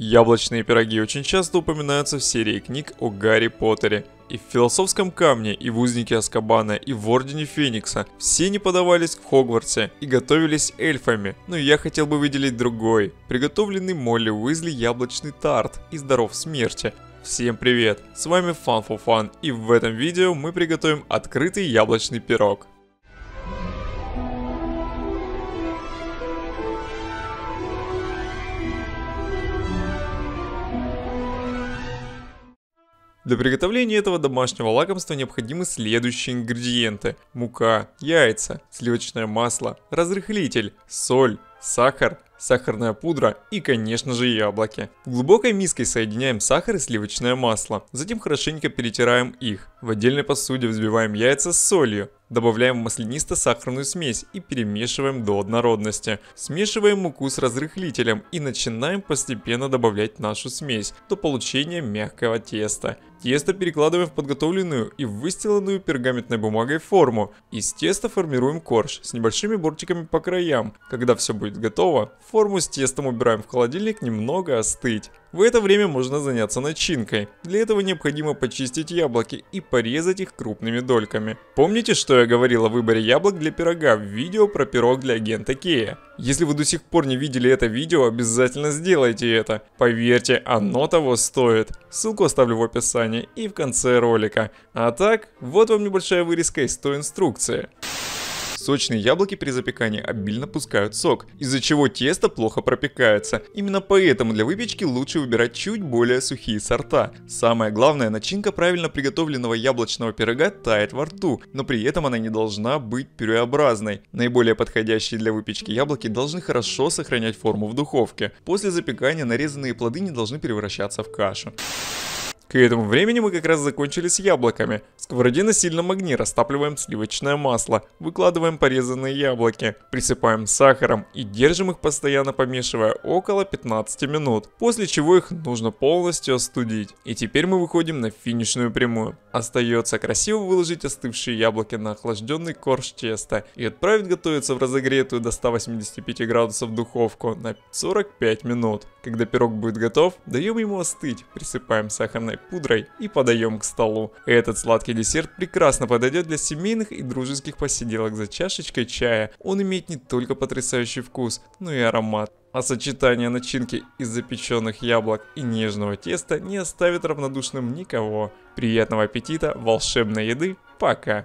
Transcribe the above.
Яблочные пироги очень часто упоминаются в серии книг о Гарри Поттере. И в «Философском камне», и в «Узнике Аскабана», и в «Ордене Феникса» все не подавались в Хогвартсе и готовились эльфами. Но я хотел бы выделить другой, приготовленный Молли Уизли яблочный тарт из даров смерти. Всем привет, с вами Fun for Fun и в этом видео мы приготовим открытый яблочный пирог. Для приготовления этого домашнего лакомства необходимы следующие ингредиенты. Мука, яйца, сливочное масло, разрыхлитель, соль, сахар, сахарная пудра и, конечно же, яблоки. В глубокой миске соединяем сахар и сливочное масло, затем хорошенько перетираем их. В отдельной посуде взбиваем яйца с солью, добавляем маслянисто-сахарную смесь и перемешиваем до однородности. Смешиваем муку с разрыхлителем и начинаем постепенно добавлять нашу смесь до получения мягкого теста. Тесто перекладываем в подготовленную и выстиранную пергаментной бумагой форму. Из теста формируем корж с небольшими бортиками по краям. Когда все будет готово, форму с тестом убираем в холодильник немного остыть. В это время можно заняться начинкой. Для этого необходимо почистить яблоки и порезать их крупными дольками. Помните, что я говорил о выборе яблок для пирога в видео про пирог для агента Кея? Если вы до сих пор не видели это видео, обязательно сделайте это. Поверьте, оно того стоит. Ссылку оставлю в описании и в конце ролика. А так, вот вам небольшая вырезка из той инструкции. Сочные яблоки при запекании обильно пускают сок, из-за чего тесто плохо пропекается. Именно поэтому для выпечки лучше выбирать чуть более сухие сорта. Самое главное, начинка правильно приготовленного яблочного пирога тает во рту, но при этом она не должна быть пюреобразной. Наиболее подходящие для выпечки яблоки должны хорошо сохранять форму в духовке. После запекания нарезанные плоды не должны превращаться в кашу. К этому времени мы как раз закончили с яблоками. В сковороде на сильном огне растапливаем сливочное масло, выкладываем порезанные яблоки, присыпаем сахаром и держим их постоянно помешивая около 15 минут, после чего их нужно полностью остудить. И теперь мы выходим на финишную прямую. Остается красиво выложить остывшие яблоки на охлажденный корж теста и отправить готовиться в разогретую до 185 градусов духовку на 45 минут. Когда пирог будет готов, даем ему остыть, присыпаем сахарной пудрой и подаем к столу. Этот сладкий десерт прекрасно подойдет для семейных и дружеских посиделок за чашечкой чая. Он имеет не только потрясающий вкус, но и аромат. А сочетание начинки из запеченных яблок и нежного теста не оставит равнодушным никого. Приятного аппетита, волшебной еды, пока!